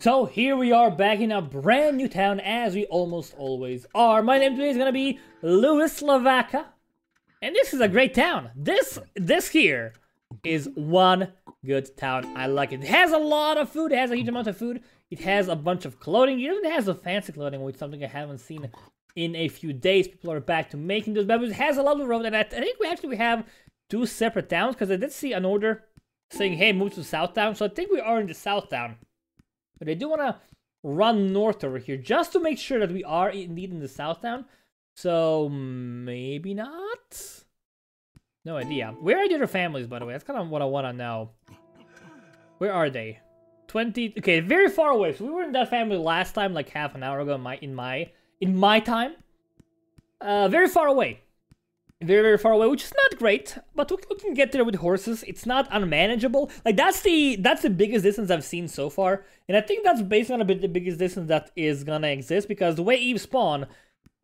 So here we are back in a brand new town as we almost always are. My name today is gonna be Louis Lavaca. And this is a great town. This this here is one good town. I like it. It has a lot of food, it has a huge amount of food. It has a bunch of clothing. It even has a fancy clothing, which is something I haven't seen in a few days. People are back to making those, but it has a lovely road. And I, I think we actually have two separate towns because I did see an order saying, hey, move to South Town. So I think we are in the South Town. But I do want to run north over here just to make sure that we are indeed in the South Town. So maybe not? No idea. Where are the other families, by the way? That's kind of what I want to know. Where are they? 20... Okay, very far away. So we were in that family last time, like half an hour ago in my... In my, in my time. Uh, very far away very very far away which is not great but we, can get there with horses. It's not unmanageable. Like that's the that's the biggest distance i've seen so far. And i think that's basically on a bit the biggest distance that is gonna exist because the way eve spawn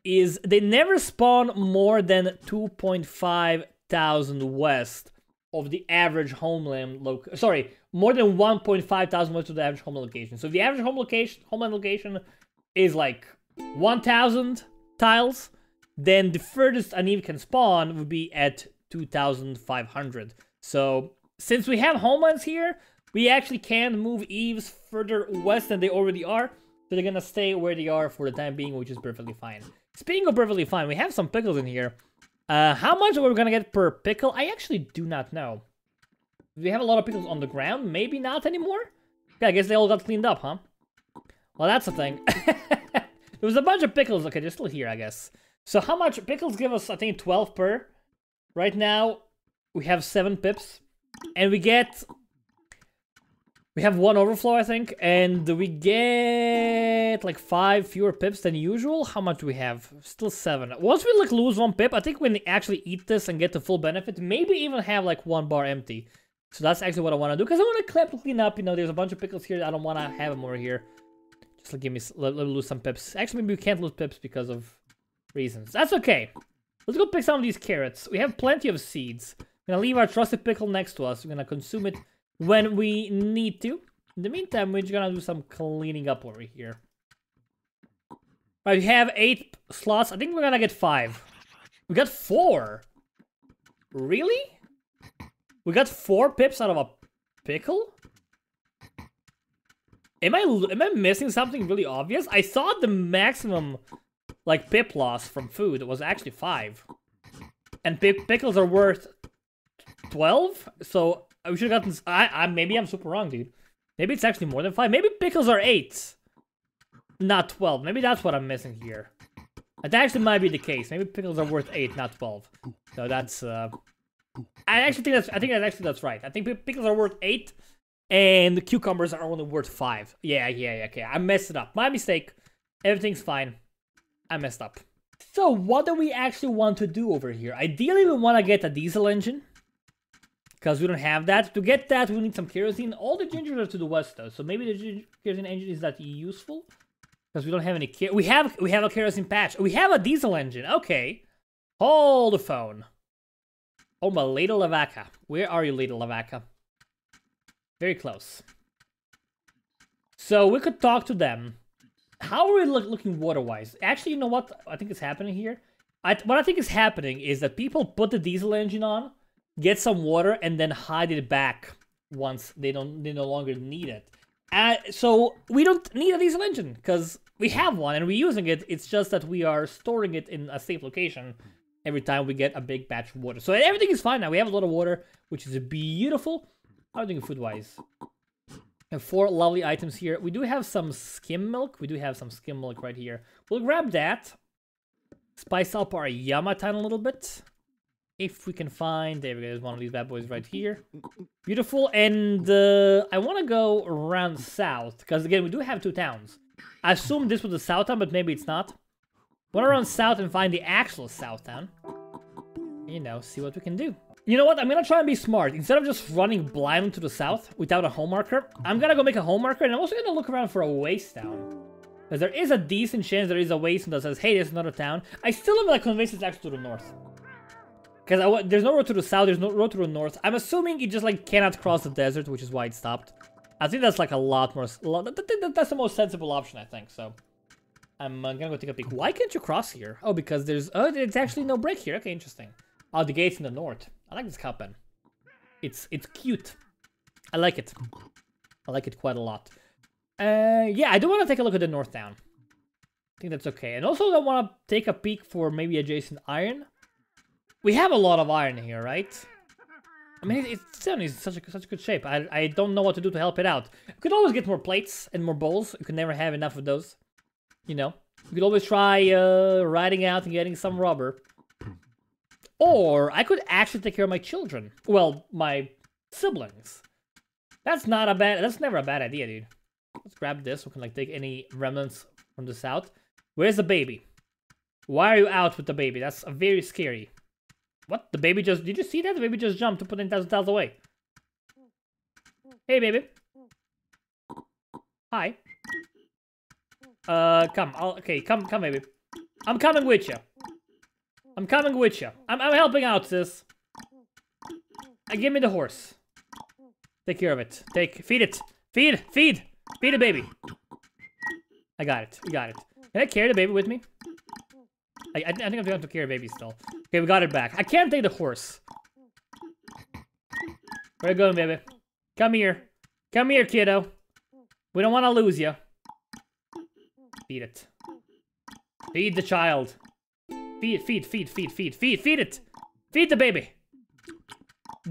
is they never spawn more than 2.5 thousand west of the average homeland loc sorry more than 1.5 thousand west of the average homeland location. So the average home location homeland location is like 1000 tiles then the furthest an Eve can spawn would be at 2,500. So since we have homelands here, we actually can move Eves further west than they already are. So they're gonna stay where they are for the time being, which is perfectly fine. Speaking of perfectly fine, we have some pickles in here. Uh, how much are we gonna get per pickle? I actually do not know. We have a lot of pickles on the ground. Maybe not anymore? Yeah, I guess they all got cleaned up, huh? Well, that's the thing. there was a bunch of pickles. Okay, they're still here, I guess. So how much? Pickles give us, I think, 12 per. Right now, we have 7 pips. And we get... We have one overflow, I think, and we get like five fewer pips than usual. How much do we have? Still seven. Once we like lose one pip, I think we actually eat this and get the full benefit, maybe even have like one bar empty. So that's actually what I want to do, because I want to clean up. You know, there's a bunch of pickles here. I don't want to have them over here. Just like give me, let, let me lose some pips. Actually, maybe we can't lose pips because of reasons. That's okay. Let's go pick some of these carrots. We have plenty of seeds. We're gonna leave our trusted pickle next to us. We're gonna consume it when we need to. In the meantime, we're just gonna do some cleaning up over here. Right, we have eight slots. I think we're gonna get five. We got four. Really? We got four pips out of a pickle? Am I am I missing something really obvious? I thought the maximum like pip loss from food was actually 5. And pickles are worth 12? So we should have gotten... I, I, maybe I'm super wrong, dude. Maybe it's actually more than 5. Maybe pickles are 8. Not 12. Maybe that's what I'm missing here. That actually might be the case. Maybe pickles are worth 8, not 12. So that's... Uh, I actually think that's... I think that actually that's right. I think pickles are worth 8. And the cucumbers are only worth 5. Yeah, yeah, yeah, okay. I messed it up. My mistake. Everything's fine. I messed up. So what do we actually want to do over here? Ideally, we want to get a diesel engine. Because we don't have that. To get that, we need some kerosene. All the gingers are to the west, though. So maybe the kerosene engine is that useful. Because we don't have any We have we have a kerosene patch. We have a diesel engine. Okay. Hold the phone. Oh, my Lady Lavaca. Where are you, Lady Lavaca? Very close. So we could talk to them. How are we look, looking water-wise? Actually, you know what I think is happening here? I, what I think is happening is that people put the diesel engine on, get some water, and then hide it back once they don't they no longer need it. Uh, so we don't need a diesel engine because we have one and we're using it. It's just that we are storing it in a safe location every time we get a big batch of water. So everything is fine now. We have a lot of water, which is a beautiful. How are we doing food-wise? Have four lovely items here. We do have some skim milk. We do have some skim milk right here. We'll grab that. Spice up our Yamatan a little bit. If we can find... There we go. There's one of these bad boys right here. Beautiful. And uh, I want to go around south. Because, again, we do have two towns. I assume this was the south town, but maybe it's not. Want to run south and find the actual south town. You know, see what we can do. You know what? I'm gonna try and be smart. Instead of just running blindly to the south without a home marker, I'm gonna go make a home marker, and I'm also gonna look around for a waste town. Because there is a decent chance there is a waste that says, hey, there's another town. I still am like convinced it's actually to the north. Because there's no road to the south, there's no road to the north. I'm assuming it just like cannot cross the desert, which is why it stopped. I think that's like a lot more. that- that- That's the most sensible option, I think. So I'm uh, gonna go take a peek. Why can't you cross here? Oh, because there's oh, there's actually no break here. Okay, interesting. Oh, the gate's in the north. I like this cow pen. It's it's cute. I like it. I like it quite a lot. Uh, yeah, I do want to take a look at the north town. I think that's okay. And also, I want to take a peek for maybe adjacent iron. We have a lot of iron here, right? I mean, it's certainly in such a such good shape. I I don't know what to do to help it out. You could always get more plates and more bowls. You could never have enough of those. You know, you could always try uh, riding out and getting some rubber. Or I could actually take care of my children. Well, my siblings. That's not a bad. That's never a bad idea, dude. Let's grab this. We can like take any remnants from the south. Where's the baby? Why are you out with the baby? That's very scary. What? The baby just... Did you see that? The baby just jumped to put in 10,000 tiles away. Hey, baby. Hi. Uh, come. I'll, okay, come, come, baby. I'm coming with you. I'm coming with you. I'm, I'm helping out, sis. Uh, give me the horse. Take care of it. Take, feed it. Feed, feed, feed the baby. I got it. You got it. Can I carry the baby with me? I, I, I think I'm going to carry baby still. Okay, we got it back. I can't take the horse. Where are you going, baby? Come here. Come here, kiddo. We don't want to lose you. Feed it. Feed the child. Feed, feed, feed, feed, feed, feed, feed it. Feed the baby.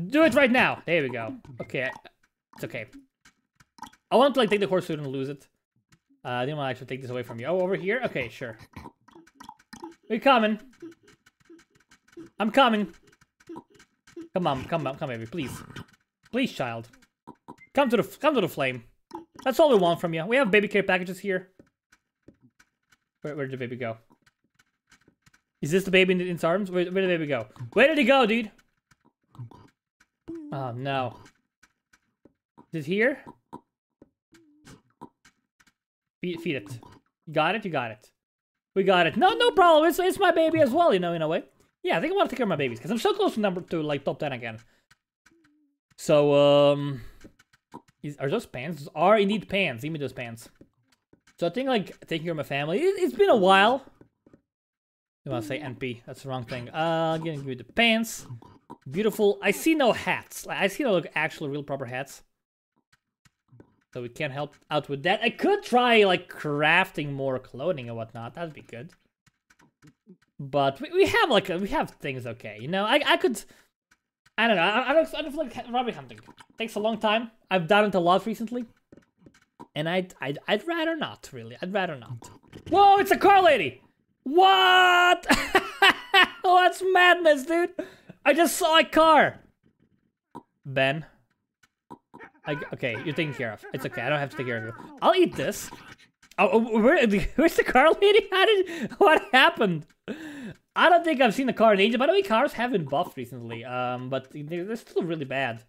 Do it right now. There we go. Okay, it's okay. I want to like take the horse we don't lose it. Uh, I didn't want to actually take this away from you. Oh, over here? Okay, sure. We coming. I'm coming. Come on, come on, come baby, please. Please, child. Come to the come to the flame. That's all we want from you. We have baby care packages here. Where, where did the baby go? Is this the baby in, its arms? Where, where did the baby go? Where did he go, dude? Oh no. Is it here? Feed, feed it. You got it? You got it. We got it. No, no problem. It's, it's my baby as well, you know, in a way. Yeah, I think I want to take care of my babies because I'm so close to number to like top 10 again. So, um, is, are those pants? Those are indeed pants. Give me those pants. So I think like taking care of my family. It, it's been a while. I want to say NP. That's the wrong thing. Uh, I'm gonna give you the pants. Beautiful. I see no hats. Like, I see no like, actual real proper hats. So we can't help out with that. I could try like crafting more clothing and whatnot. That'd be good. But we, we have like we have things okay. You know, I I could. I don't know. I, I don't. I don't feel like rabbit hunting. takes a long time. I've done it a lot recently, and I'd I'd I'd rather not. Really, I'd rather not. Whoa! It's a car lady. What? What's madness, dude? I just saw a car. Ben. I, okay, you're taking care of. It's okay. I don't have to take care of you. I'll eat this. Oh, oh, where, where's the car lady? How did? What happened? I don't think I've seen the car in ages. By the way, cars have been buffed recently. Um, but they're, still really bad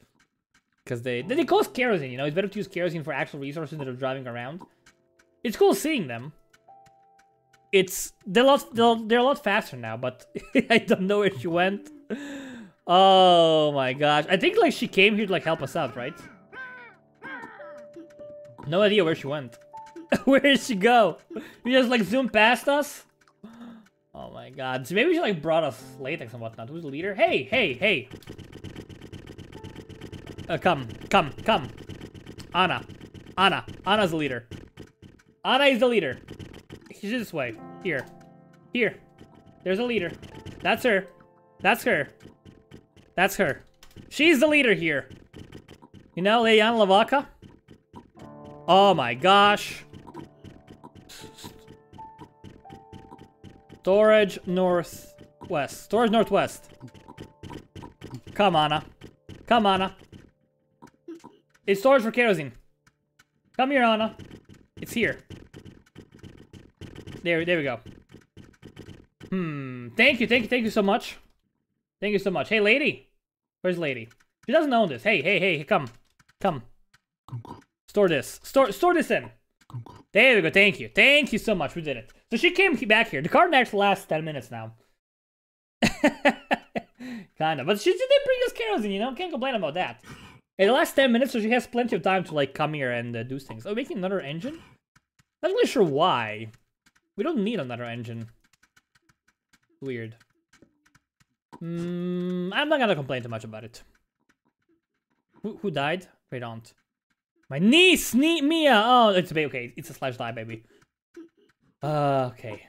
because they they cost kerosene. You know, it's better to use kerosene for actual resources that are driving around. It's cool seeing them. It's they're a lot they're, they're a lot faster now, but I don't know where she went. Oh my gosh! I think like she came here to like help us out, right? No idea where she went. where did she go? You just like zoomed past us? Oh my god. So maybe she like brought us latex and whatnot. Who's the leader? Hey, hey, hey. Uh, come, come, come. Anna. Anna. Anna's the leader. Anna is the leader. She's this way. Here. Here. There's a leader. That's her. That's her. That's her. She's the leader here. You know, Leanne Lavaca? Oh my gosh. Storage northwest. Storage northwest. Come, Anna. Uh. Come, Anna. Uh. It's storage for kerosene. Come here, Anna. It's here. There, there we go. Hmm. Thank you, thank you, thank you so much. Thank you so much. Hey, lady. Where's lady? She doesn't own this. Hey, hey, hey, come. Come. Store this. Store store this in. There we go. Thank you. Thank you so much. We did it. So she came back here. The card actually lasts 10 minutes now. kind of. But she did bring us kerosene, you know? Can't complain about that. In the last 10 minutes, so she has plenty of time to like come here and uh, do things. Oh, making another engine? Not really sure why. We don't need another engine. Weird. Mm, I'm not gonna complain too much about it. Who, who died? Great aunt. My niece, Nie Mia. Oh, it's a okay. It's a slash die, baby. Uh, okay.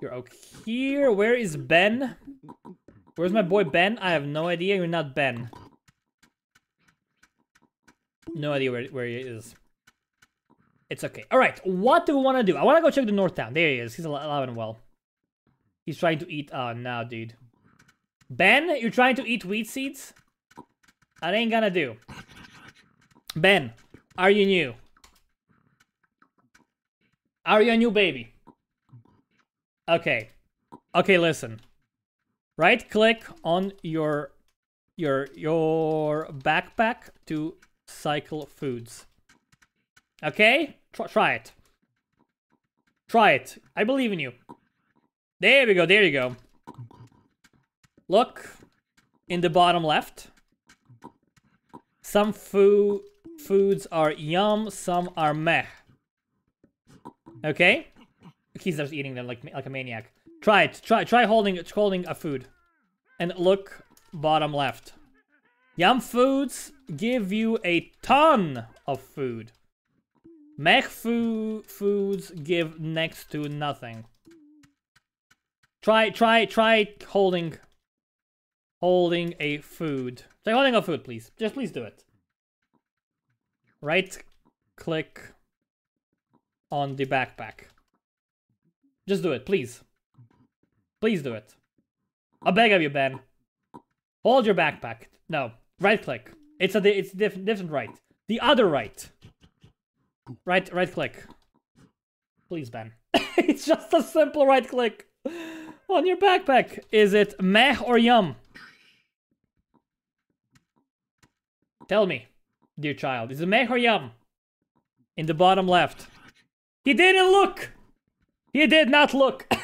You're okay here. Where is Ben? Where's my boy Ben? I have no idea. You're not Ben. No idea where, where he is. It's okay. All right. What do we want to do? I want to go check the North Town. There he is. He's alive and well. He's trying to eat. Uh, oh, no, dude. Ben, you're trying to eat wheat seeds? That ain't gonna do. Ben, are you new? Are you a new baby? Okay. Okay, listen. Right click on your your your backpack to cycle foods. Okay? Try, try it. Try it. I believe in you. There we go. There you go. Look in the bottom left. Some food foods are yum, some are meh. Okay? He's just eating them like like a maniac. Try it. Try try holding holding a food, and look bottom left. Yum foods give you a ton of food. Mech foo foods give next to nothing. Try try try holding holding a food. Try holding a food, please. Just please do it. Right click on the backpack. Just do it, please. Please do it. I beg of you, Ben. Hold your backpack. No, right click. It's a it's diff different right. The other right. Right right click. Please, Ben. it's just a simple right click on your backpack. Is it meh or yum? Tell me, dear child. Is it meh or yum? In the bottom left. He didn't look! He did not look.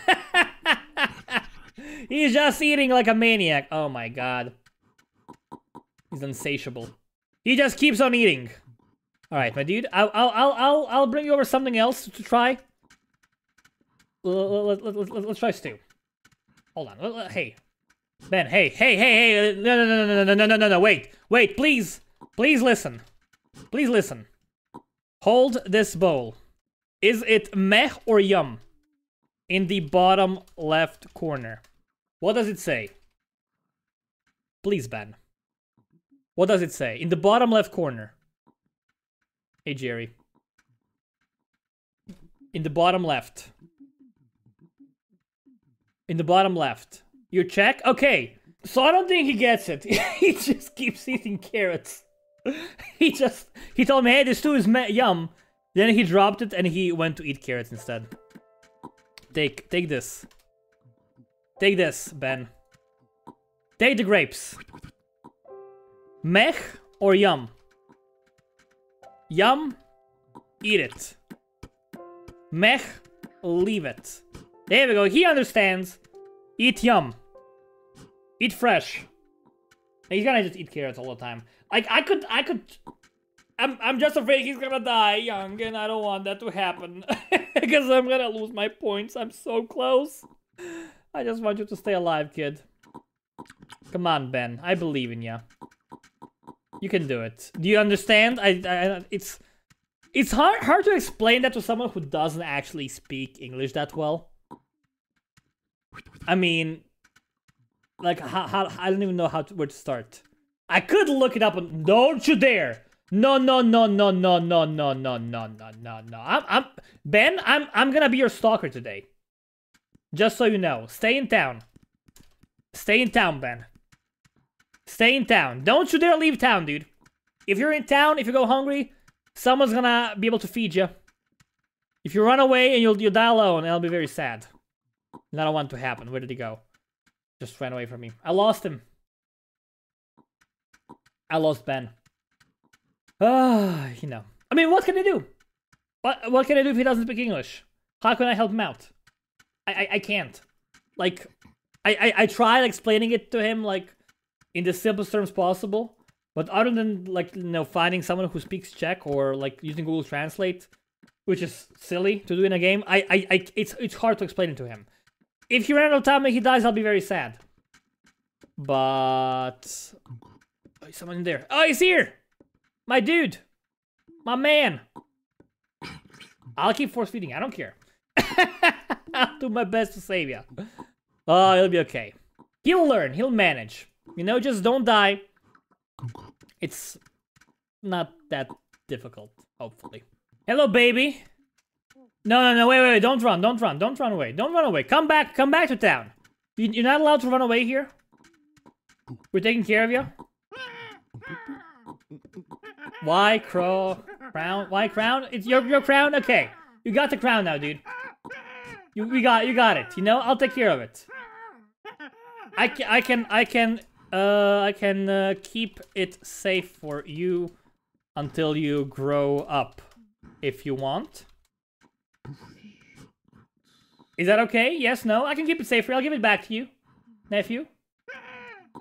He's just eating like a maniac. Oh my god. He's insatiable. He just keeps on eating. All right, my dude. I'll I'll I'll I'll, I'll bring you over something else to try. Let, let, let, let's try stew. Hold on. Hey, Ben. Hey, hey, hey, hey. No, no, no, no, no, no, no, no, no. Wait, wait. Please, please listen. Please listen. Hold this bowl. Is it meh or yum? in the bottom left corner. What does it say? Please, Ben. What does it say? In the bottom left corner. Hey, Jerry. In the bottom left. In the bottom left. You check? Okay. So I don't think he gets it. he just keeps eating carrots. he just... He told me, hey, this stew is yum. Then he dropped it and he went to eat carrots instead. Take, take this. Take this, Ben. Take the grapes. Mech or yum? Yum, eat it. Mech, leave it. There we go, he understands. Eat yum. Eat fresh. He's gonna just eat carrots all the time. Like, I could, I could I'm, I'm just afraid he's gonna die young, and I don't want that to happen. because I'm gonna lose my points. I'm so close. I just want you to stay alive, kid. Come on, Ben. I believe in you. You can do it. Do you understand? I, I it's it's hard hard to explain that to someone who doesn't actually speak English that well. I mean, like how, how I don't even know how to, where to start. I could look it up and don't you dare! No, no, no, no, no, no, no, no, no, no, no, no. I'm, I'm, Ben, I'm, I'm gonna be your stalker today. Just so you know. Stay in town. Stay in town, Ben. Stay in town. Don't you dare leave town, dude. If you're in town, if you go hungry, someone's gonna be able to feed you. If you run away and you'll, you'll die alone, it'll be very sad. I don't want to happen. Where did he go? Just ran away from me. I lost him. I lost Ben. Ah, uh, you know. I mean, what can I do? What what can I do if he doesn't speak English? How can I help him out? I I, I can't. Like, I, I I tried explaining it to him like in the simplest terms possible, But other than like you know finding someone who speaks Czech or like using Google Translate, which is silly to do in a game, I I, I it's it's hard to explain it to him. If he ran out of time and he dies, I'll be very sad. But oh, someone in there. Oh, he's here, my dude, my man. I'll keep force feeding. I don't care. I'll do my best to save you. Oh, he'll be okay. He'll learn. He'll manage. You know, just don't die. It's not that difficult, hopefully. Hello, baby. No, no, no, wait, wait, wait, don't run, don't run, don't run away, don't run away. Come back, come back to town. You, you're not allowed to run away here. We're taking care of you. Why crow crown? Why crown? It's your your crown. Okay, you got the crown now, dude. You we got you got it. You know, I'll take care of it. I can I can I can uh I can uh, keep it safe for you until you grow up, if you want. Is that okay? Yes, no? I can keep it safe for you. I'll give it back to you, nephew.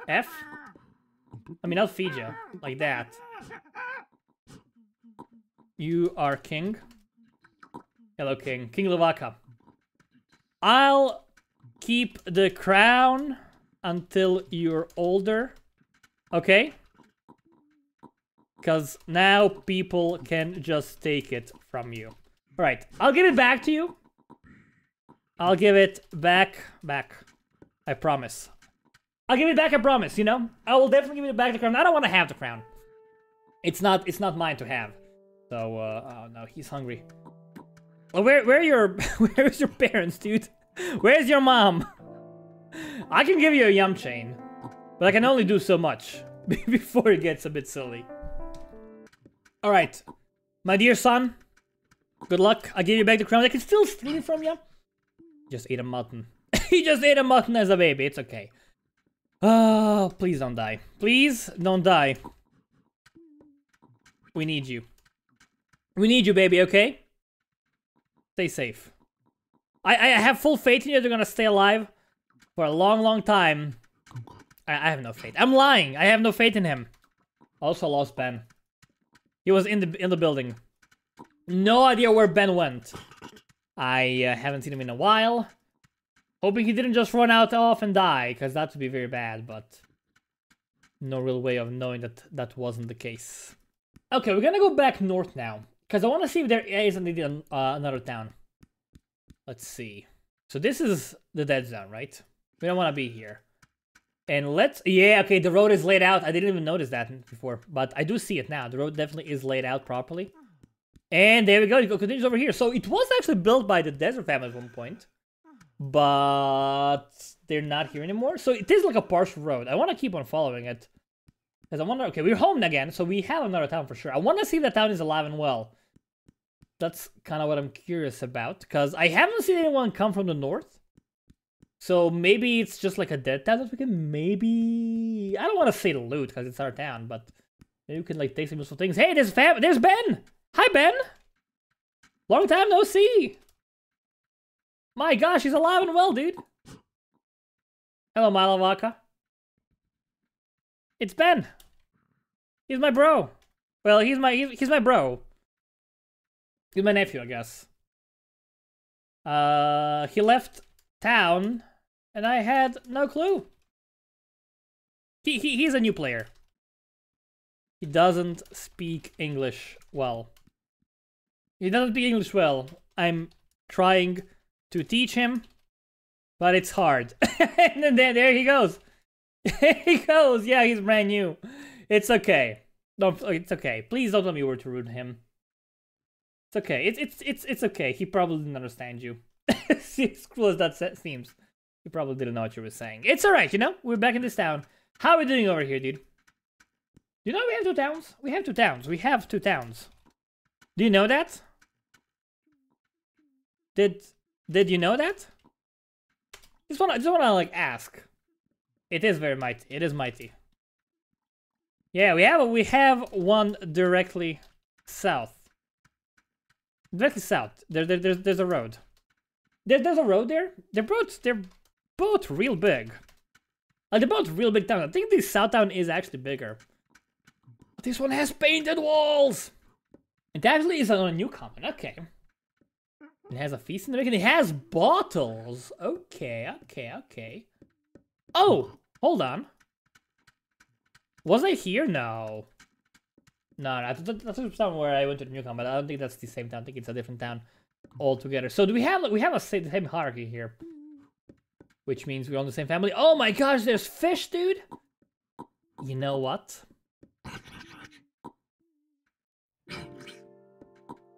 F? I mean, I'll feed you. Like that. You are king. Hello, king. King Lavaca. I'll keep the crown until you're older. Okay? Because now people can just take it from you. Alright, I'll give it back to you. I'll give it back, back. I promise. I'll give it back, I promise, you know? I will definitely give it back the crown. I don't want to have the crown. It's not it's not mine to have. So uh oh no, he's hungry. Well, where where are your where's your parents, dude? Where's your mom? I can give you a yum chain, but I can only do so much before it gets a bit silly. All right, my dear son, good luck. I give you back the crown. I can still steal from you. Just ate a mutton. he just ate a mutton as a baby. It's okay. Oh, please don't die. Please don't die. We need you. We need you, baby, okay? Stay safe. I, I have full faith in you. They're gonna stay alive for a long, long time. I, I have no faith. I'm lying. I have no faith in him. Also lost Ben. He was in the in the building. No idea where Ben went. I uh, haven't seen him in a while. Hoping he didn't just run out off and die, because that would be very bad, but no real way of knowing that that wasn't the case. Okay, we're gonna go back north now, because I want to see if there is uh, another town. Let's see. So this is the dead zone, right? We don't want to be here. And let's... Yeah, okay, the road is laid out. I didn't even notice that before, but I do see it now. The road definitely is laid out properly. And there we go. It continues over here. So it was actually built by the Desert family at one point but they're not here anymore. So it is like a partial road. I want to keep on following it. Because I wonder, okay, we're home again, so we have another town for sure. I want to see if that town is alive and well. That's kind of what I'm curious about, because I haven't seen anyone come from the north. So maybe it's just like a dead town that we can maybe... I don't want to say loot, because it's our town, but maybe we can like take some useful things. Hey, there's fam there's Ben! Hi, Ben! Long time no see! My gosh, he's alive and well, dude. Hello, Malavaka. It's Ben. He's my bro. Well, he's my he's, he's my bro. He's my nephew, I guess. Uh, he left town, and I had no clue. He, he he's a new player. He doesn't speak English well. He doesn't speak English well. I'm trying to teach him, but it's hard. and then there he goes. he goes. Yeah, he's brand new. It's okay. No, it's okay. Please don't tell me you were to ruin him. It's okay. It's it's it's it's okay. He probably didn't understand you. as cruel as that seems, he probably didn't know what you were saying. It's alright, you know? We're back in this town. How are we doing over here, dude? You know we have two towns? We have two towns. We have two towns. Do you know that? Did did you know that? Just wanna, just wanna like ask. It is very mighty. It is mighty. Yeah, we have we have one directly south. Directly south. There, there there's there's a road. There, there's a road there. They're both they're both real big. Like they're both real big towns. I think this south town is actually bigger. This one has painted walls! It actually is on a new comment, okay. It has a feast in the making. It has bottles. Okay, okay, okay. Oh, hold on. Was I here? No. No, no that's the town where I went to the new but I don't think that's the same town. I think it's a different town altogether. So do we have we have a same hierarchy here? Which means we're on the same family. Oh my gosh, there's fish, dude! You know what?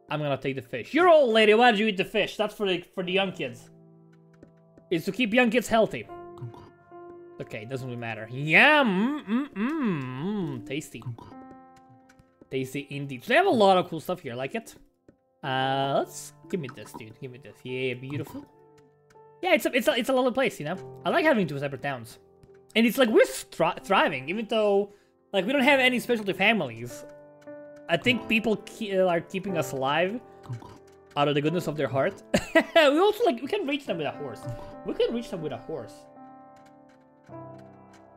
I'm gonna take the fish. You're old lady, why did you eat the fish? That's for the for the young kids. It's to keep young kids healthy. Okay, doesn't really matter. Yum! Mmm, mmm, mmm, tasty. Tasty indeed. So they have a lot of cool stuff here, I like it. Uh, let's give me this, dude. Give me this. Yeah, beautiful. Yeah, it's a it's a it's a lovely place, you know. I like having two separate towns, and it's like we're thriving, even though like we don't have any specialty families. I think people ke uh, are keeping us alive out of the goodness of their heart. we also like we can reach them with a horse. We can reach them with a horse.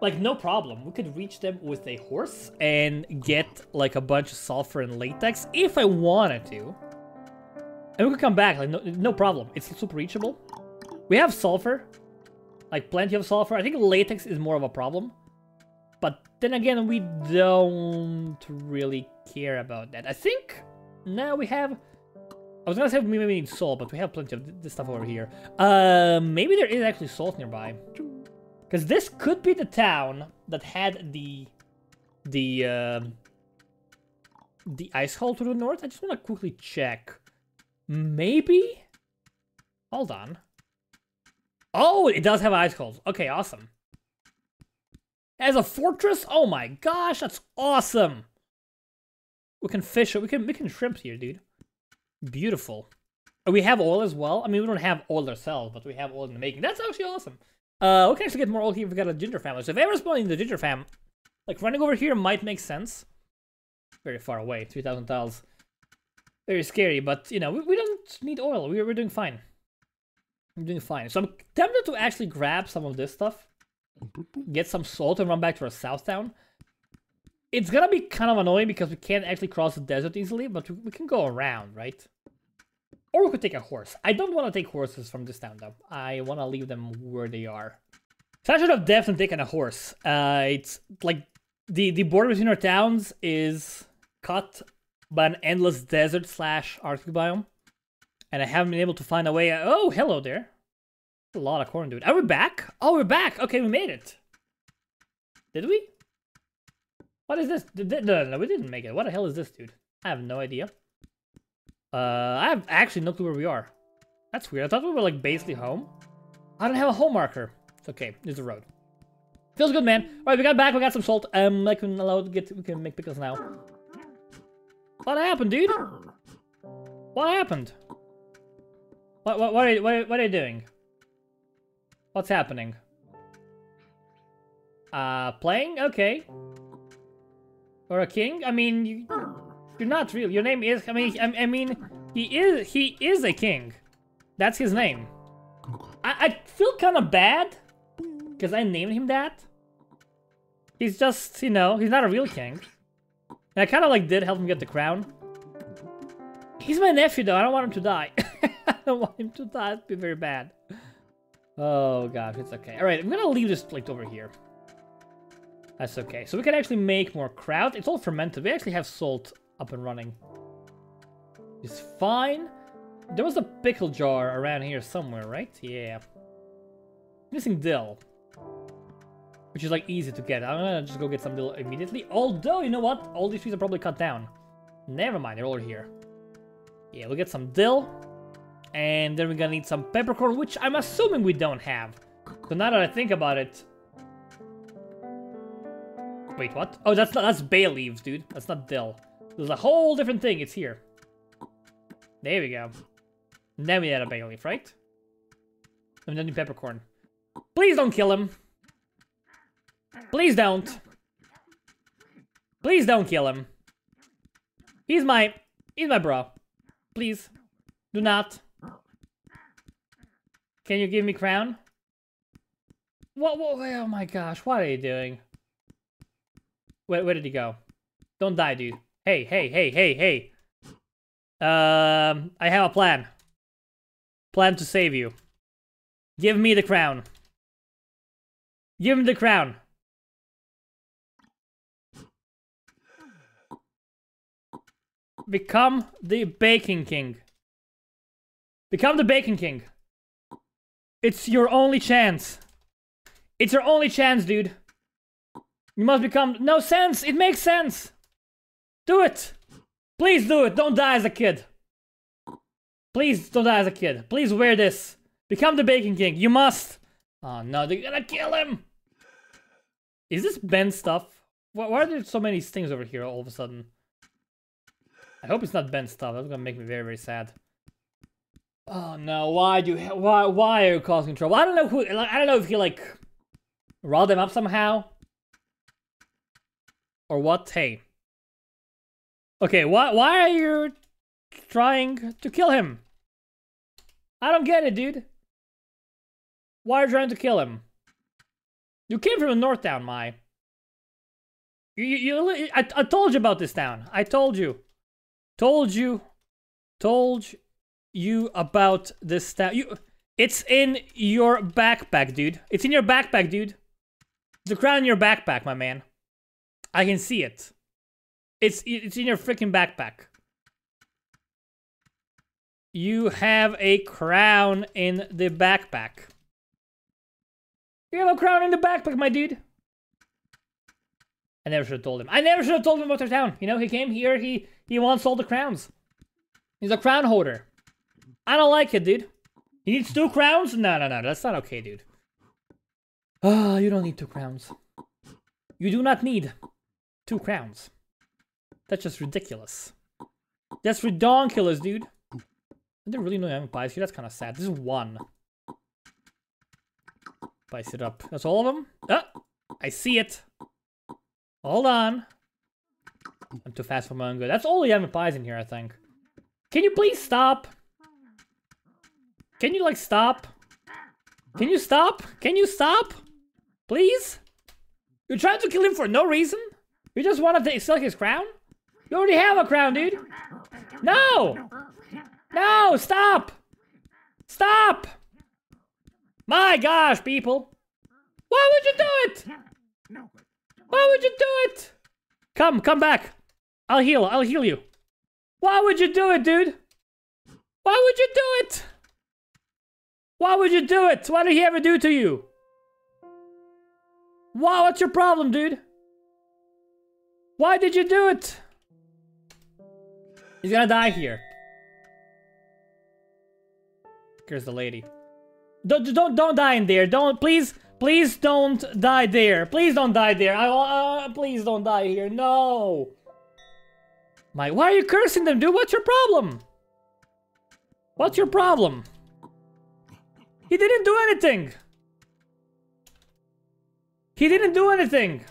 Like no problem. We could reach them with a horse and get like a bunch of sulfur and latex if I wanted to. And we could come back like no, no problem. It's super reachable. We have sulfur. Like plenty of sulfur. I think latex is more of a problem. But then again, we don't really care about that. I think now we have... I was gonna say maybe we need salt, but we have plenty of this stuff over here. Uh, maybe there is actually salt nearby. Because this could be the town that had the... The, uh, The ice hole to the north. I just want to quickly check. Maybe? Hold on. Oh, it does have ice holes. Okay, awesome. As a fortress? Oh my gosh, that's awesome. We can fish, we can we can shrimp here, dude. Beautiful. We have oil as well. I mean, we don't have oil ourselves, but we have oil in the making. That's actually awesome. Uh, we can actually get more oil here if we got a ginger family. So if ever spawning the ginger fam, like running over here might make sense. Very far away, 3,000 tiles. Very scary, but you know, we, we don't need oil. We, we're doing fine. We're doing fine. So I'm tempted to actually grab some of this stuff, get some salt and run back to our south town. It's gonna be kind of annoying because we can't actually cross the desert easily, but we, can go around, right? Or we could take a horse. I don't want to take horses from this town, though. I want to leave them where they are. So I should have definitely taken a horse. Uh, it's like the, the border between our towns is cut by an endless desert slash Arctic biome. And I haven't been able to find a way. Oh, hello there. A lot of corn, dude. Are we back? Oh, we're back. Okay, we made it. Did we? What is this? No, no, no, we didn't make it. What the hell is this, dude? I have no idea. Uh, I have actually no clue where we are. That's weird. I thought we were like basically home. I don't have a home marker. It's okay. There's a road. Feels good, man. All right, we got back. We got some salt. Um, I can allow to get. We can make pickles now. What happened, dude? What happened? What what what are you, what, what are you doing? What's happening? Uh, playing? Okay. Or a king? I mean, you, you're not real. Your name is. I mean, I, I mean, he is. He is a king. That's his name. I, I feel kind of bad because I named him that. He's just, you know, he's not a real king. And I kind of like did help him get the crown. He's my nephew though. I don't want him to die. I don't want him to die. It'd be very bad. Oh gosh, it's okay. All right, I'm gonna leave this plate over here. That's okay. So we can actually make more kraut. It's all fermented. We actually have salt up and running. It's fine. There was a pickle jar around here somewhere, right? Yeah. Missing dill. Which is like easy to get. I'm gonna just go get some dill immediately. Although, you know what? All these trees are probably cut down. Never mind, they're all here. Yeah, we'll get some dill. And then we're gonna need some peppercorn, which I'm assuming we don't have. So now that I think about it... Wait, what? Oh, that's not, that's bay leaves, dude. That's not dill. There's a whole different thing. It's here. There we go. And then we add a bay leaf, right? And then the peppercorn. Please don't kill him. Please don't. Please don't kill him. He's my... He's my bro. Please. Do not. Can you give me crown? What, what, oh my gosh, what are you doing? Where, where did he go? Don't die, dude. Hey, hey, hey, hey, hey. Um, I have a plan. Plan to save you. Give me the crown. Give him the crown. Become the Baking King. Become the Baking King. It's your only chance. It's your only chance, dude. You must become... No sense! It makes sense! Do it! Please do it! Don't die as a kid! Please don't die as a kid. Please wear this. Become the Bacon King. You must! Oh no, they're gonna kill him! Is this Ben stuff? Why, are there so many things over here all of a sudden? I hope it's not Ben stuff. That's gonna make me very, very sad. Oh no! Why do? Why? Why are you causing trouble? I don't know who. I don't know if he like riled them up somehow or what. Hey. Okay. Why? Why are you trying to kill him? I don't get it, dude. Why are you trying to kill him? You came from the north town, Mai. You, you, you I, I told you about this town. I told you. Told you. Told you about this town. You, it's in your backpack, dude. It's in your backpack, dude. The crown in your backpack, my man. I can see it. It's it's in your freaking backpack. You have a crown in the backpack. You have a crown in the backpack, my dude. I never should have told him. I never should have told him about their town. You know, he came here, he he wants all the crowns. He's a crown holder. I don't like it, dude. He needs two crowns? No, no, no, that's not okay, dude. Ah, oh, you don't need two crowns. You do not need two crowns. That's just ridiculous. That's redonkulous, dude. I didn't really know pies here. That's kind of sad. This is one. Spice it up. That's all of them? Ah, I see it. Hold on. I'm too fast for my own good. That's all the yummy pies in here, I think. Can you please stop? Can you, like, stop? Can you stop? Can you stop? Please? You're trying to kill him for no reason? You just want to steal his crown? You already have a crown, dude. No! No, stop! Stop! My gosh, people. Why would you do it? Why would you do it? Come, come back. I'll heal. I'll heal you. Why would you do it, dude? Why would you do it? Why would you do it? What did he ever do to you? Why? What's your problem, dude? Why did you do it? He's gonna die here. Here's the lady. Don't, don't, don't die in there. Don't, please, please don't die there. Please don't die there. I, uh, please don't die here. No. My, why are you cursing them, dude? What's your problem? What's your problem? He didn't do anything. He didn't do anything.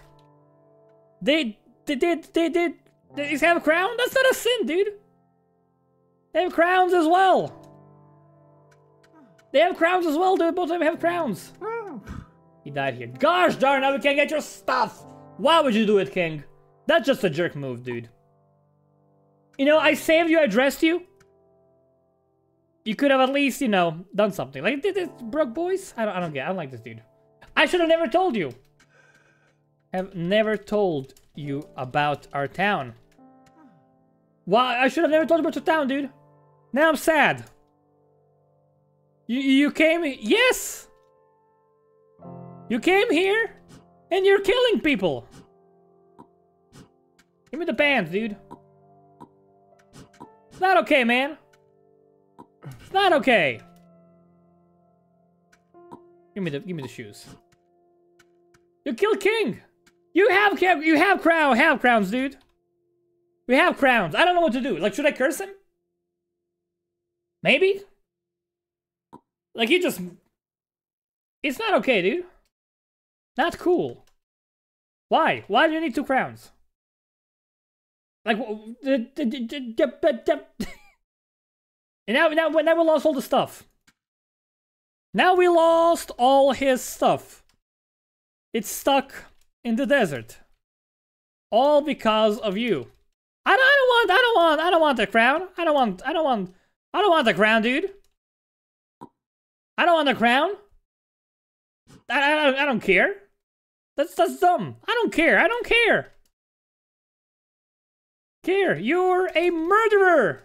They, they did, they did, they, they have a crown? That's not a sin, dude. They have crowns as well. They have crowns as well, dude. Both of them have crowns. He died here. Gosh darn, now we can't get your stuff. Why would you do it, King? That's just a jerk move, dude. You know, I saved you, I dressed you. You could have at least, you know, done something. Like, did this broke boys? I don't, I don't get I don't like this dude. I should have never told you. Have never told you about our town. Why? I should have never told you about your town, dude. Now I'm sad. You, you came... Yes! You came here, and you're killing people. Give me the pants, dude. It's not okay, man. It's not okay. Give me the give me the shoes. You killed King. You have you have crown have crowns, dude. We have crowns. I don't know what to do. Like, should I curse him? Maybe. Like he just... It's not okay, dude. Not cool. Why? Why do you need two crowns? Like, and now, now, now we lost all the stuff. Now we lost all his stuff. It's stuck in the desert. All because of you. I don't, I don't want, I don't want, I don't want the crown. I don't want, I don't want, I don't want the crown, dude. I don't want the crown. I, I, don't- I don't care. That's, that's dumb. I don't care. I don't care. Care. You're a murderer.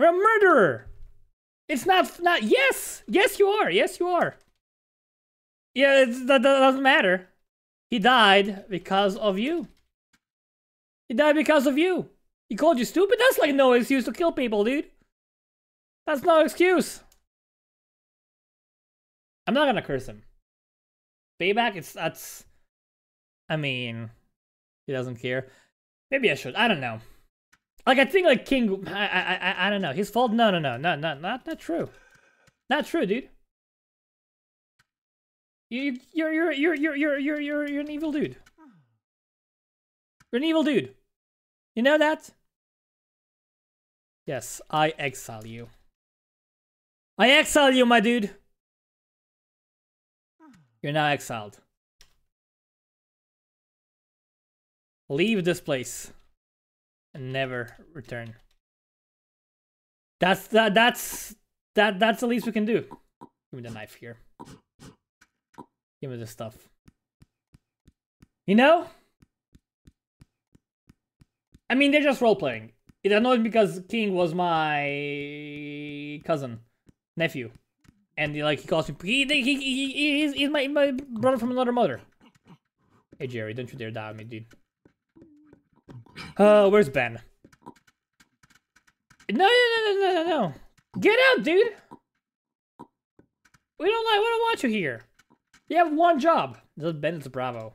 You're a murderer. It's not, not, yes. Yes, you are. Yes, you are. Yeah, that, that doesn't matter. He died because of you. He died because of you. He called you stupid? That's like no excuse to kill people, dude. That's no excuse. I'm not gonna curse him. Payback, it's that's. I mean, he doesn't care. Maybe I should. I don't know. Like I think like King. I I I, I don't know. His fault? No no no no no not not true. Not true, dude. You you're you're you're you're you're you're you're you're an evil dude. You're an evil dude. You know that? Yes, I exile you. I exile you, my dude. You're now exiled. Leave this place and never return. That's that that's that that's the least we can do. Give me the knife here. Give me this stuff. You know? I mean, they're just role playing. It annoyed me because King was my cousin, nephew, and he, like he calls me. He, he, he, he he's, he's my my brother from another mother. Hey Jerry, don't you dare die on me, dude. Uh, where's Ben? No, no, no, no, no, no, Get out, dude. We don't like. We don't want you here. You have one job. Ben is Bravo.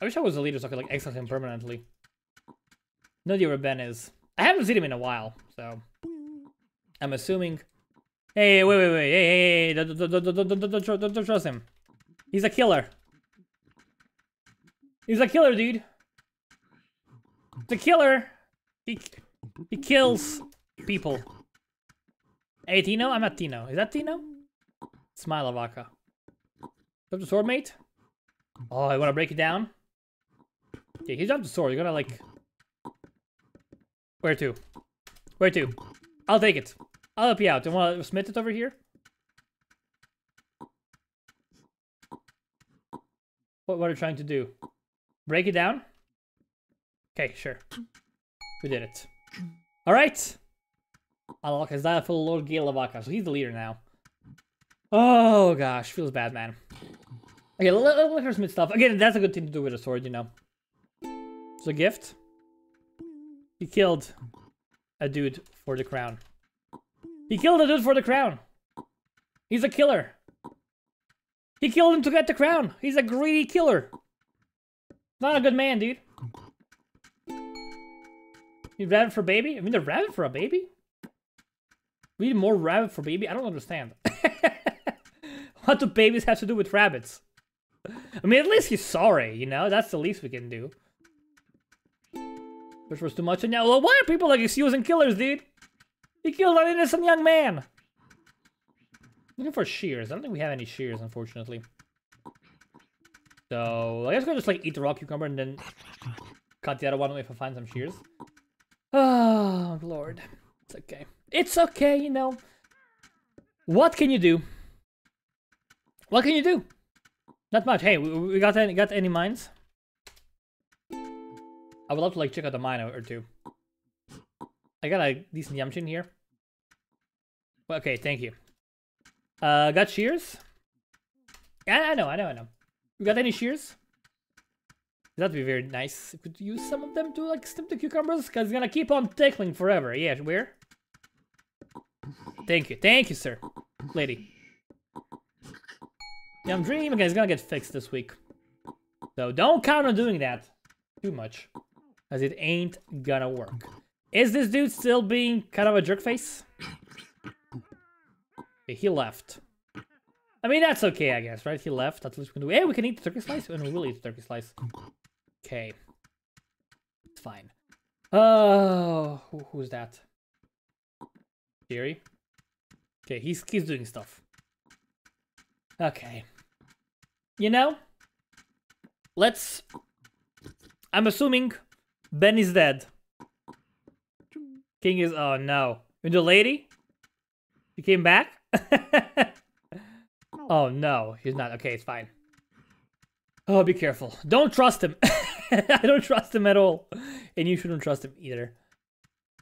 I wish I was the leader so I could like exile him permanently. No idea where Ben is. I haven't seen him in a while, so I'm assuming. Hey, wait, wait, wait! Hey, hey, hey! Don't, don't, don't, don't, don't, don't trust him. He's a killer. He's a killer, dude. The killer. He he kills people. Hey, Tino, I'm not Tino. Is that Tino? Smile, Avaka. Drop the sword, mate. Oh, I want to break it down. Yeah, he dropped the sword. You're gonna like. Where to? Where to? I'll take it. I'll help you out. Do you want to smith it over here? What, what are you trying to do? Break it down? Okay, sure. We did it. Alright! Unlock his full Lord Gale so he's the leader now. Oh gosh, feels bad, man. Okay, let, let, let her smith stuff. Again, that's a good thing to do with a sword, you know. It's a gift. He killed a dude for the crown. He killed a dude for the crown. He's a killer. He killed him to get the crown. He's a greedy killer. Not a good man, dude. You rabbit for baby? I mean, the rabbit for a baby? We need more rabbit for baby? I don't understand. what do babies have to do with rabbits? I mean, at least he's sorry, you know? That's the least we can do. Which was too much. And now, well, why are people like excusing killers, dude? He killed an innocent young man. Looking for shears. I don't think we have any shears, unfortunately. So, I guess we'll just like eat the raw cucumber and then cut the other one if I find some shears. Oh, Lord. It's okay. It's okay, you know. What can you do? What can you do? Not much. Hey, we, got any got any mines? I would love to like check out a mine or two. I got a decent yum chain here. Okay, thank you. Uh, got shears? Yeah, I know, I know, I know. You got any shears? That'd be very nice. Could use some of them to like snip the cucumbers, cause it's gonna keep on tickling forever. Yeah, where? Thank you, thank you, sir, lady. Yeah, I'm dreaming it's gonna get fixed this week. So don't count on doing that too much, as it ain't gonna work. Is this dude still being kind of a jerk face? He left. I mean, that's okay, I guess, right? He left. At least we can do. Hey, we can eat the turkey slice, and we will eat the turkey slice. Okay, it's fine. Oh, who, who's that? Jerry. Okay, he's he's doing stuff. Okay. you know, let's. I'm assuming Ben is dead. King is. Oh no. And the lady? She came back? oh no, he's not. Okay, it's fine. Oh, be careful. Don't trust him. I don't trust him at all. And you shouldn't trust him either.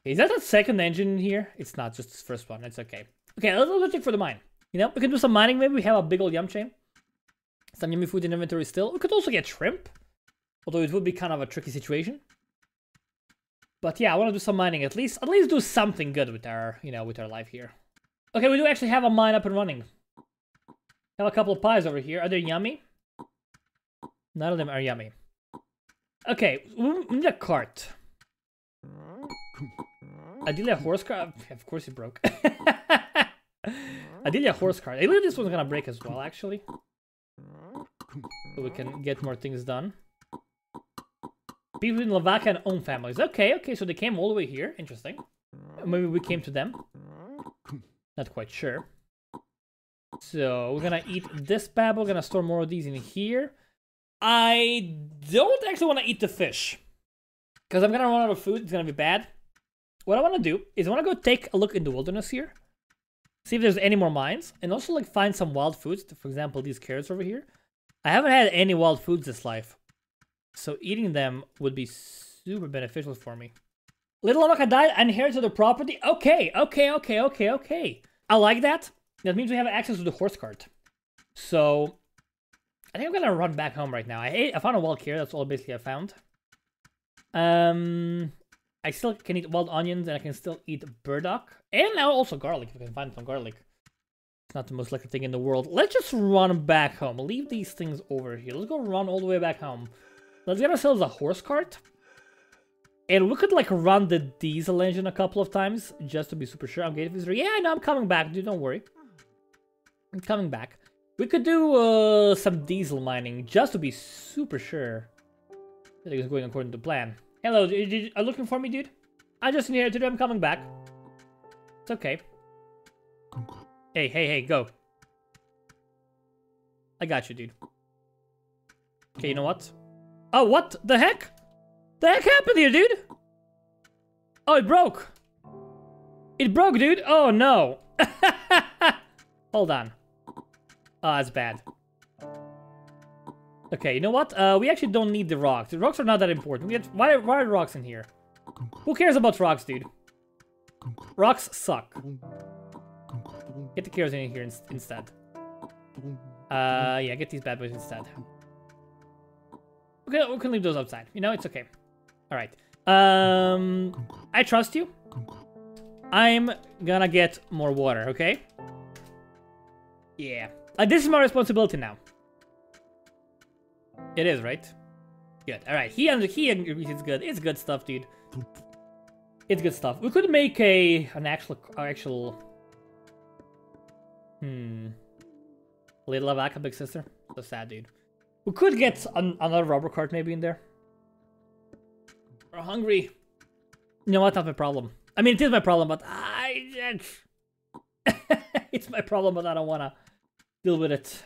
Is that a second engine here? It's not, just the first one. It's okay. Okay, let's go check for the mine. You know, we can do some mining maybe. We have a big old yum chain. Some yummy food in inventory still. We could also get shrimp. Although it would be kind of a tricky situation. But yeah, I want to do some mining at least. At least do something good with our, you know, with our life here. Okay, we do actually have a mine up and running. Have a couple of pies over here. Are they yummy? None of them are yummy. Okay, we need a cart. A horse cart. Of course it broke. Ideally a horse cart. I believe this one's gonna break as well, actually. So we can get more things done. People in Lavaca and own families. Okay, okay, so they came all the way here. Interesting. Maybe we came to them. Not quite sure. So we're gonna eat this bab. We're gonna store more of these in here. I don't actually want to eat the fish. Because I'm gonna run out of food. It's gonna be bad. What I want to do is I want to go take a look in the wilderness here. See if there's any more mines. And also like find some wild foods. For example, these carrots over here. I haven't had any wild foods this life. So eating them would be super beneficial for me. Little Lavaca died and inherited the property. Okay, okay, okay, okay, okay. I like that. That means we have access to the horse cart. So I think I'm gonna run back home right now. I ate, I found a wild carrot. That's all basically I found. Um, I still can eat wild onions and I can still eat burdock and now also garlic if I can find some garlic. It's not the most likely thing in the world. Let's just run back home. Leave these things over here. Let's go run all the way back home. Let's get ourselves a horse cart. And we could like run the diesel engine a couple of times just to be super sure. I'm getting visitor. Yeah, no, I'm coming back, dude. Don't worry. Coming back. We could do uh, some diesel mining just to be super sure that it's going according to plan. Hello, are you looking for me, dude? I'm just in here today. I'm coming back. It's okay. Hey, hey, hey, go. I got you, dude. Okay, you know what? Oh, what the heck? The heck happened here, dude? Oh, it broke. It broke, dude. Oh, no. Hold on. Oh, that's bad. Okay, you know what? Uh, we actually don't need the rocks. The rocks are not that important. We get, why, why are rocks in here? Who cares about rocks, dude? Rocks suck. Get the kerosene in here in instead. Uh, yeah, get these bad boys instead. Okay, we can leave those outside. You know, it's okay. All right. Um, I trust you. I'm gonna get more water, okay? Yeah. Uh, this is my responsibility now. It is, right? Good. All right. He and he agrees it's good. It's good stuff, dude. It's good stuff. We could make a an actual actual. Hmm. Little of Lavaca, big sister. So sad, dude. We could get an, another rubber cart maybe in there. We're hungry. You know what? Not my problem. I mean, it is my problem, but I. it's my problem, but I don't wanna deal with it.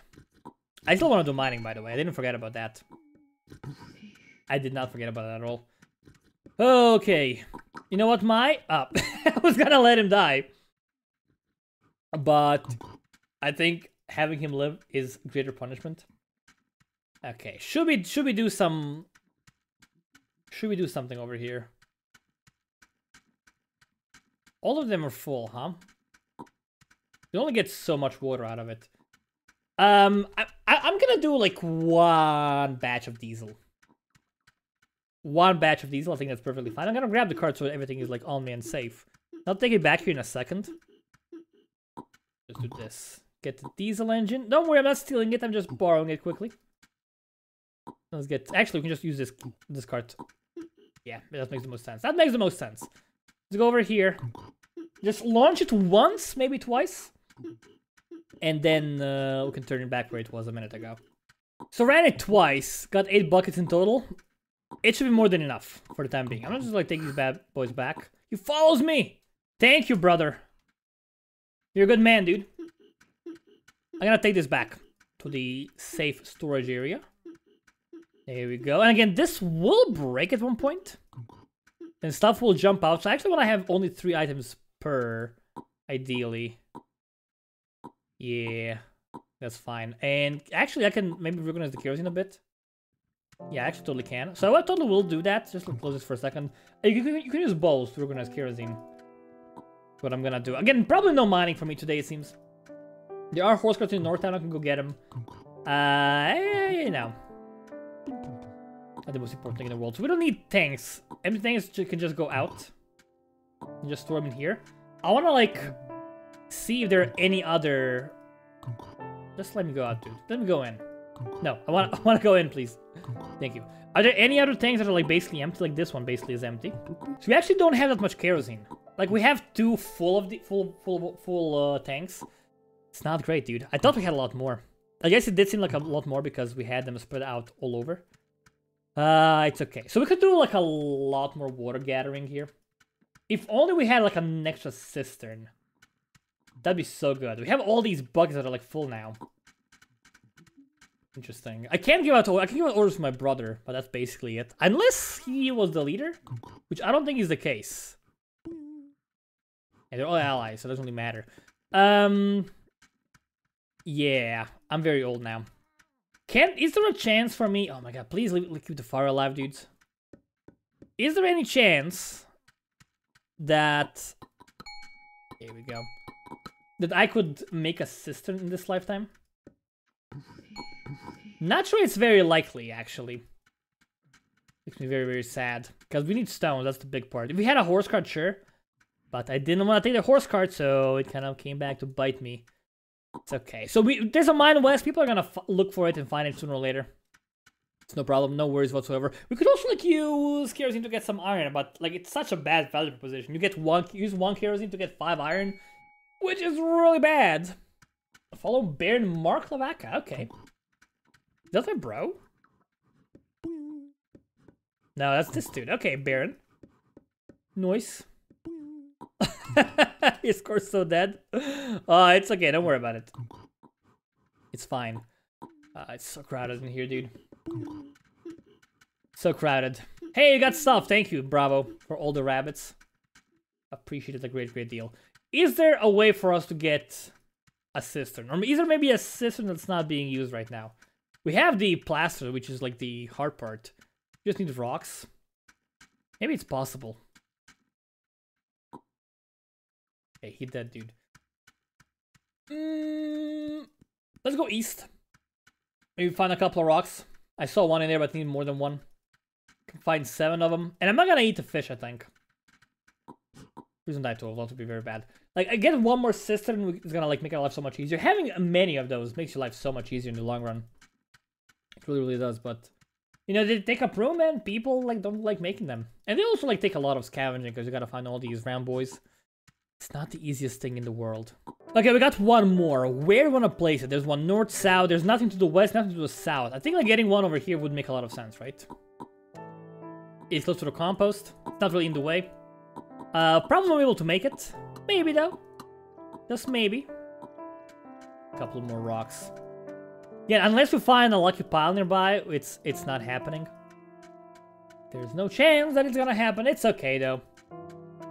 I still want to do mining, by the way. I didn't forget about that. I did not forget about that at all. Okay. You know what, my... Uh, I was gonna let him die. But I think having him live is greater punishment. Okay, should we should we do some should we do something over here? All of them are full, huh? You only get so much water out of it. Um, I, I, am gonna do like one batch of diesel. One batch of diesel, I think that's perfectly fine. I'm gonna grab the card so everything is like on me and safe. I'll take it back here in a second. Let's do this. Get the diesel engine. Don't worry, I'm not stealing it. I'm just borrowing it quickly. Let's get... Actually, we can just use this this cart. Yeah, that makes the most sense. That makes the most sense. Let's go over here. Just launch it once, maybe twice and then uh, we can turn it back where it was a minute ago. So ran it twice, got 8 buckets in total. It should be more than enough for the time being. I'm gonna just like take these bad boys back. He follows me! Thank you, brother. You're a good man, dude. I'm gonna take this back. to the safe storage area. There we go. And again, this will break at one point. And stuff will jump out. So I actually want to have only three items per, ideally. Yeah, that's fine. And actually, I can maybe organize the kerosene a bit. Yeah, I actually totally can. So I totally will do that. Just close this for a second. You can, you can use bowls to organize kerosene. what I'm gonna do. Again, probably no mining for me today, it seems. There are horse carts in Northtown, I can go get them. Uh, you know. the most important thing in the world. So we don't need tanks. Empty tanks can just go out. And just store them in here. I wanna, like, see if there are any other... Just let me go out, dude. Let me go in. No, I want I want to go in, please. Thank you. Are there any other tanks that are like basically empty? Like this one basically is empty. So we actually don't have that much kerosene. Like we have two full of the full full full uh, tanks. It's not great, dude. I thought we had a lot more. I guess it did seem like a lot more because we had them spread out all over. Uh, it's okay. So we could do like a lot more water gathering here. If only we had like an extra cistern. That'd be so good. We have all these bugs that are like full now. Interesting. I can't give out I can give out orders to my brother, but that's basically it. Unless he was the leader, which I don't think is the case. And they're all allies, so it doesn't really matter. Um, yeah, I'm very old now. Can is there a chance for me? Oh my god, please leave, keep the fire alive, dudes. Is there any chance that here we go that I could make a cistern in this lifetime? Not sure it's very likely, actually. Makes me very, very sad. Because we need stone, that's the big part. If we had a horse cart, sure. But I didn't want to take the horse cart, so it kind of came back to bite me. It's okay. So we there's a mine west. People are going to look for it and find it sooner or later. It's no problem, no worries whatsoever. We could also like use kerosene to get some iron, but like it's such a bad value proposition. You get one use one kerosene to get five iron, which is really bad. Follow Baron Mark Lavaca. Okay. That my bro? No, that's this dude. Okay, Baron. Noise. His course so dead. Uh, it's okay. Don't worry about it. It's fine. Uh, it's so crowded in here, dude. So crowded. Hey, you got stuff. Thank you, Bravo, for all the rabbits. Appreciate it a great, great deal. Is there a way for us to get a cistern? Or is there maybe a cistern that's not being used right now? We have the plaster, which is like the hard part. Just need rocks. Maybe it's possible. Okay, hit that dude. Mm, let's go east. Maybe find a couple of rocks. I saw one in there, but I need more than one. Can find seven of them. And I'm not gonna eat the fish, I think. Please don't die to that would be very bad. Like, I get one more cistern is gonna like make our life so much easier. Having many of those makes your life so much easier in the long run It really, really does. But you know, they take up room, and people like don't like making them. And they also like take a lot of scavenging because you gotta find all these round boys. It's not the easiest thing in the world. Okay, we got one more. Where do we want to place it? There's one north, south. There's nothing to the west, nothing to the south. I think like getting one over here would make a lot of sense, right? It's close to the compost. It's not really in the way. Uh, probably won't be able to make it. Maybe though. Just maybe. A couple more rocks. Yeah, unless we find a lucky pile nearby, it's it's not happening. There's no chance that it's gonna happen. It's okay though.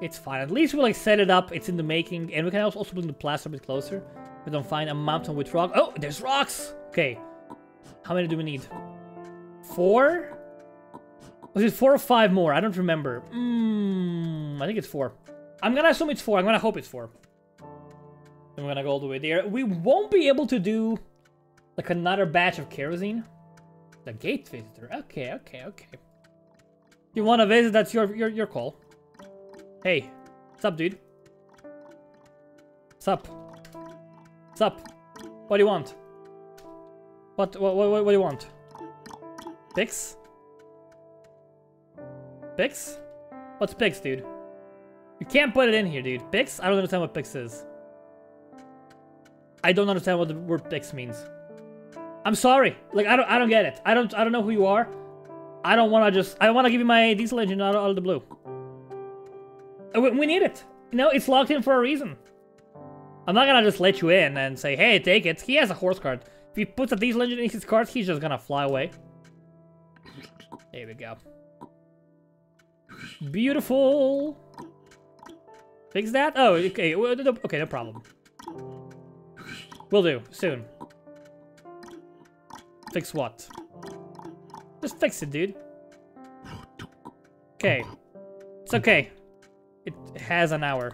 It's fine. At least we like set it up. It's in the making, and we can also bring the plaster a bit closer. We don't find a mountain with rock. Oh, there's rocks. Okay. How many do we need? Four? Was it four or five more? I don't remember. Hmm. I think it's four. I'm gonna assume it's four. I'm gonna hope it's four. And we're gonna go all the way there. We won't be able to do like another batch of kerosene? The gate visitor. Okay, okay, okay. You want to visit? That's your your your call. Hey, what's up, dude? What's up? What's up? What do you want? What what what, what do you want? Pix? Pix? What's Pix, dude? You can't put it in here, dude. Pix? I don't understand what Pix is. I don't understand what the word Pix means. I'm sorry. Like I don't I don't get it. I don't I don't know who you are. I don't want to just I want to give you my diesel engine out, out of the blue. Uh, we, we need it. You know, it's locked in for a reason. I'm not gonna just let you in and say, hey, take it. He has a horse cart. If he puts a diesel engine in his cart, he's just gonna fly away. There we go. Beautiful. Fix that? Oh, okay. Okay, no problem. Will do. Soon. Fix what? Just fix it, dude. Okay. It's okay. It has an hour.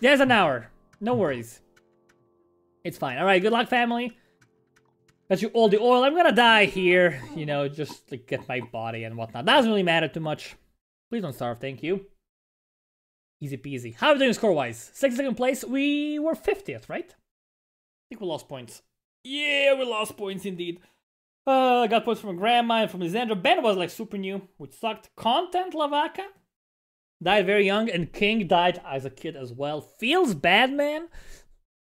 It has an hour. No worries. It's fine. Alright, good luck, family. Got you all the oil. I'm gonna die here. You know, just to get my body and whatnot. Doesn't really matter too much. Please don't starve, thank you. Easy peasy. How are we doing score-wise? 62nd place, we were 50th, right? I think we lost points. Yeah, we lost points indeed. Uh, got points from Grandma and from Lisandra. Ben was like super new, which sucked. Content Lavaca died very young, and King died as a kid as well. Feels bad, man.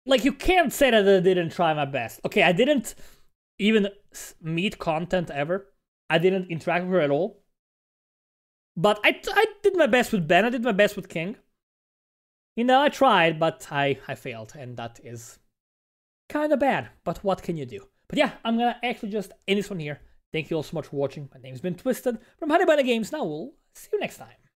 Like, you can't say that I didn't try my best. Okay, I didn't even meet Content ever. I didn't interact with her at all. But I, I did my best with Ben, I did my best with King. You know, I tried, but I, I failed, and that is kind of bad. But what can you do? But yeah, I'm gonna actually just end this one here. Thank you all so much for watching. My name's been Twisted from Honey Games. Now we'll see you next time.